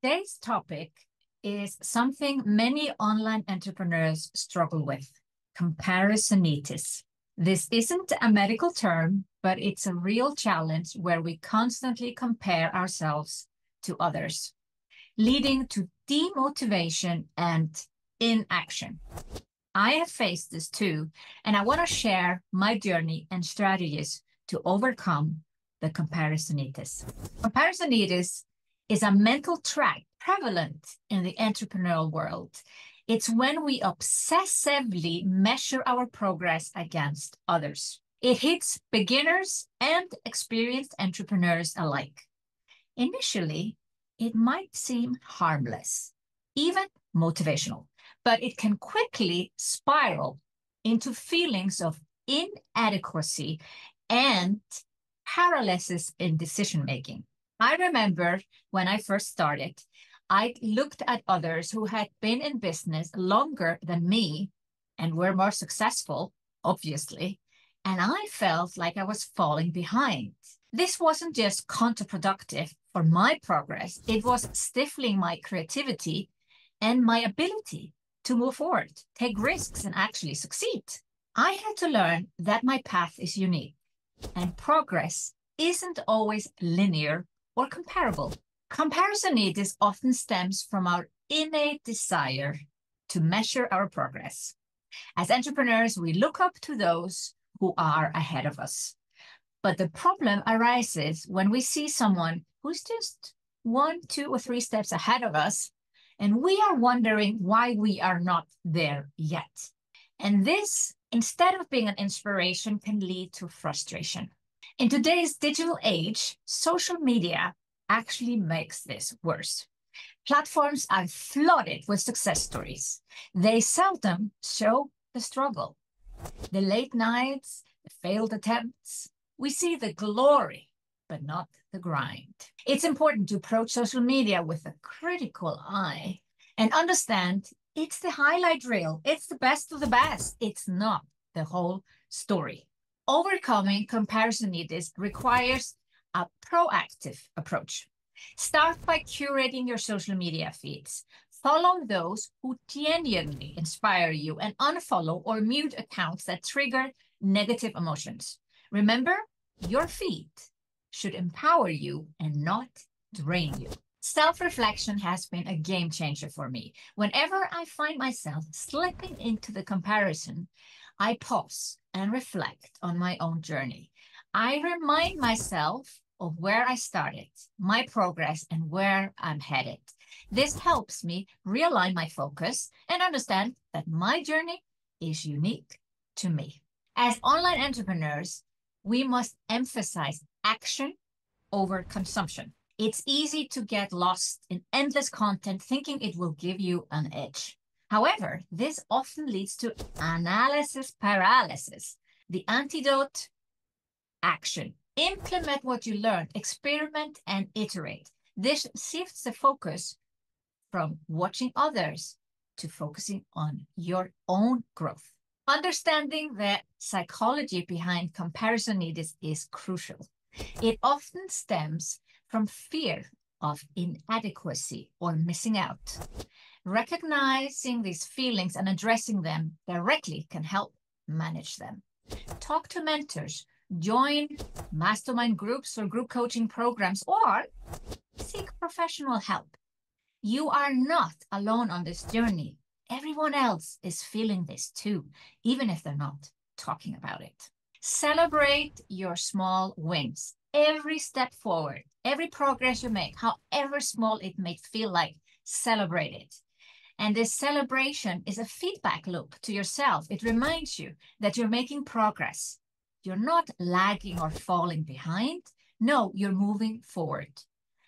Today's topic is something many online entrepreneurs struggle with comparisonitis. This isn't a medical term, but it's a real challenge where we constantly compare ourselves to others, leading to demotivation and inaction. I have faced this too, and I want to share my journey and strategies to overcome the comparisonitis. Comparisonitis is a mental trap prevalent in the entrepreneurial world. It's when we obsessively measure our progress against others. It hits beginners and experienced entrepreneurs alike. Initially, it might seem harmless, even motivational, but it can quickly spiral into feelings of inadequacy and paralysis in decision making. I remember when I first started, I looked at others who had been in business longer than me and were more successful, obviously, and I felt like I was falling behind. This wasn't just counterproductive for my progress, it was stifling my creativity and my ability to move forward, take risks, and actually succeed. I had to learn that my path is unique and progress isn't always linear or comparable. Comparisonitis often stems from our innate desire to measure our progress. As entrepreneurs, we look up to those who are ahead of us. But the problem arises when we see someone who's just one, two, or three steps ahead of us, and we are wondering why we are not there yet. And this, instead of being an inspiration, can lead to frustration. In today's digital age, social media actually makes this worse. Platforms are flooded with success stories. They seldom show the struggle, the late nights, the failed attempts. We see the glory, but not the grind. It's important to approach social media with a critical eye and understand it's the highlight reel. It's the best of the best. It's not the whole story. Overcoming comparisonitis requires a proactive approach. Start by curating your social media feeds. Follow those who genuinely inspire you and unfollow or mute accounts that trigger negative emotions. Remember, your feed should empower you and not drain you. Self reflection has been a game changer for me. Whenever I find myself slipping into the comparison, I pause and reflect on my own journey. I remind myself of where I started, my progress, and where I'm headed. This helps me realign my focus and understand that my journey is unique to me. As online entrepreneurs, we must emphasize action over consumption. It's easy to get lost in endless content thinking it will give you an edge. However, this often leads to analysis paralysis. The antidote action. Implement what you learn, experiment and iterate. This shifts the focus from watching others to focusing on your own growth. Understanding the psychology behind comparison comparisonitis is crucial. It often stems from fear of inadequacy or missing out. Recognizing these feelings and addressing them directly can help manage them. Talk to mentors, join mastermind groups or group coaching programs, or seek professional help. You are not alone on this journey. Everyone else is feeling this too, even if they're not talking about it. Celebrate your small wins. Every step forward, every progress you make, however small it may feel like, celebrate it. And this celebration is a feedback loop to yourself. It reminds you that you're making progress. You're not lagging or falling behind. No, you're moving forward.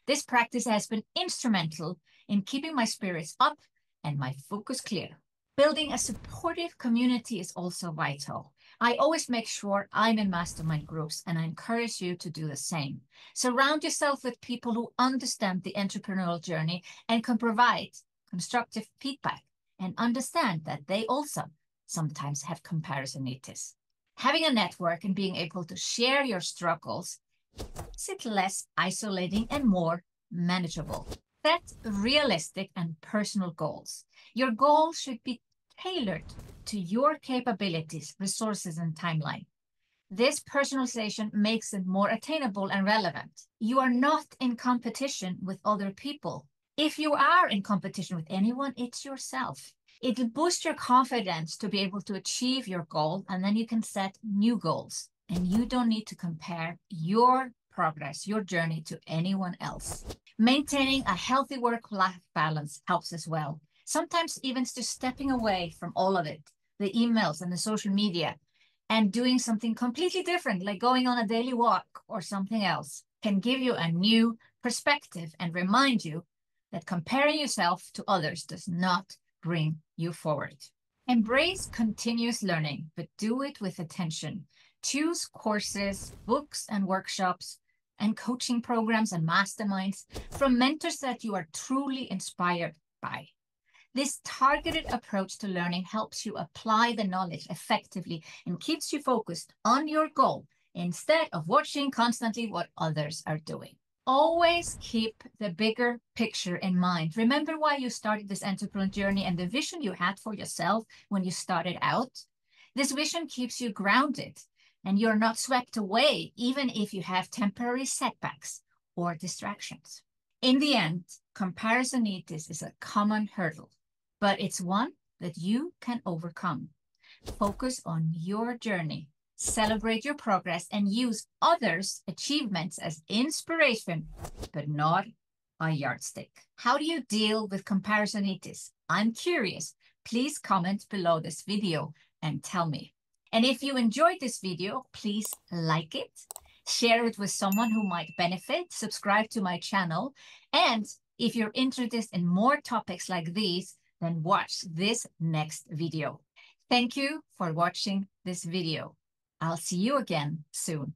This practice has been instrumental in keeping my spirits up and my focus clear. Building a supportive community is also vital. I always make sure I'm in mastermind groups and I encourage you to do the same. Surround yourself with people who understand the entrepreneurial journey and can provide constructive feedback and understand that they also sometimes have comparisonitis. Having a network and being able to share your struggles makes it less isolating and more manageable. Set realistic and personal goals. Your goals should be tailored to your capabilities, resources, and timeline. This personalization makes it more attainable and relevant. You are not in competition with other people. If you are in competition with anyone, it's yourself. It'll boost your confidence to be able to achieve your goal, and then you can set new goals. And you don't need to compare your progress, your journey to anyone else. Maintaining a healthy work life balance helps as well. Sometimes, even just stepping away from all of it, the emails and the social media, and doing something completely different, like going on a daily walk or something else, can give you a new perspective and remind you that comparing yourself to others does not bring you forward. Embrace continuous learning, but do it with attention. Choose courses, books, and workshops, and coaching programs and masterminds from mentors that you are truly inspired by. This targeted approach to learning helps you apply the knowledge effectively and keeps you focused on your goal instead of watching constantly what others are doing. Always keep the bigger picture in mind. Remember why you started this entrepreneur journey and the vision you had for yourself when you started out. This vision keeps you grounded and you're not swept away, even if you have temporary setbacks or distractions. In the end, comparisonitis is a common hurdle but it's one that you can overcome. Focus on your journey, celebrate your progress, and use others' achievements as inspiration, but not a yardstick. How do you deal with comparisonitis? I'm curious. Please comment below this video and tell me. And if you enjoyed this video, please like it, share it with someone who might benefit, subscribe to my channel, and if you're interested in more topics like these, then watch this next video. Thank you for watching this video. I'll see you again soon.